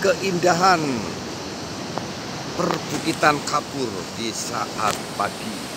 keindahan perbukitan kapur di saat pagi.